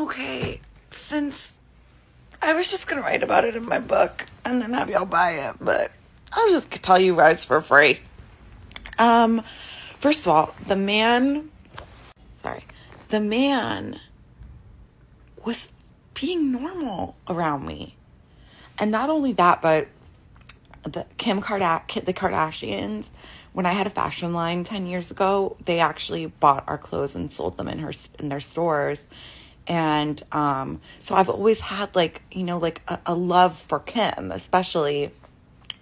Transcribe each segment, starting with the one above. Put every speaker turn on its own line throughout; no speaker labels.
Okay, since I was just gonna write about it in my book and then have y'all buy it, but I'll just tell you guys for free. Um, first of all, the man, sorry, the man was being normal around me. And not only that, but the Kim Kardashian, the Kardashians, when I had a fashion line 10 years ago, they actually bought our clothes and sold them in her in their stores. And um, so I've always had like, you know, like a, a love for Kim, especially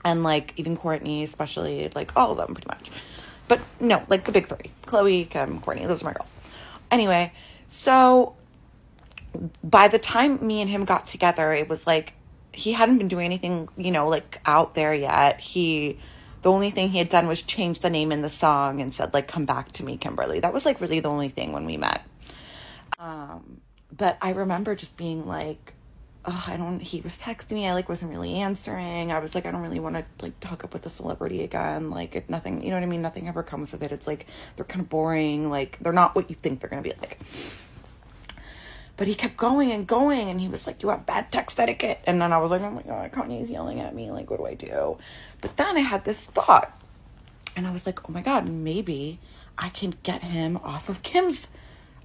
and like even Kourtney, especially like all of them pretty much. But no, like the big three Khloé, Kim, Kourtney, those are my girls. Anyway, so by the time me and him got together, it was like he hadn't been doing anything, you know, like out there yet. He, the only thing he had done was change the name in the song and said, like, come back to me, Kimberly. That was like really the only thing when we met. Um, but I remember just being like, oh, I don't, he was texting me. I like wasn't really answering. I was like, I don't really want to like talk up with the celebrity again. Like, if nothing, you know what I mean? Nothing ever comes of it. It's like, they're kind of boring. Like, they're not what you think they're going to be like. But he kept going and going, and he was like, You have bad text etiquette. And then I was like, Oh my God, Kanye's yelling at me. Like, what do I do? But then I had this thought, and I was like, Oh my God, maybe I can get him off of Kim's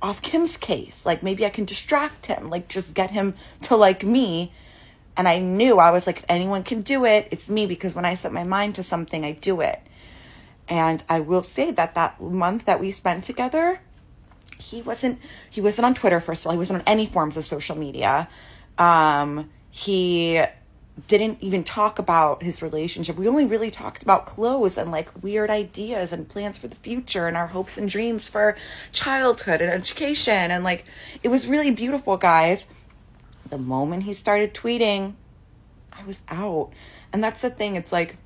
off Kim's case. Like maybe I can distract him, like just get him to like me. And I knew I was like, if anyone can do it, it's me because when I set my mind to something, I do it. And I will say that that month that we spent together, he wasn't he wasn't on Twitter first of all. He wasn't on any forms of social media. Um, he didn't even talk about his relationship. We only really talked about clothes and like weird ideas and plans for the future and our hopes and dreams for childhood and education. And like, it was really beautiful, guys. The moment he started tweeting, I was out. And that's the thing. It's like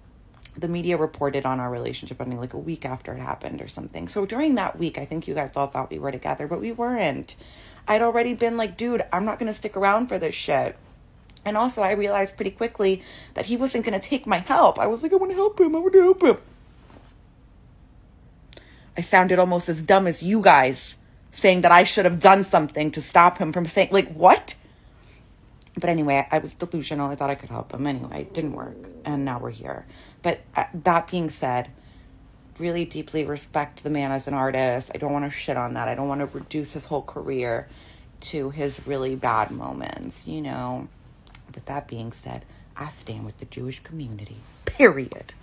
the media reported on our relationship ending like a week after it happened or something. So during that week, I think you guys all thought we were together, but we weren't. I'd already been like, dude, I'm not going to stick around for this shit. And also, I realized pretty quickly that he wasn't going to take my help. I was like, I want to help him. I want to help him. I sounded almost as dumb as you guys saying that I should have done something to stop him from saying, like, what? But anyway, I was delusional. I thought I could help him. Anyway, it didn't work. And now we're here. But uh, that being said, really deeply respect the man as an artist. I don't want to shit on that. I don't want to reduce his whole career to his really bad moments, you know. But that being said, I stand with the Jewish community. Period.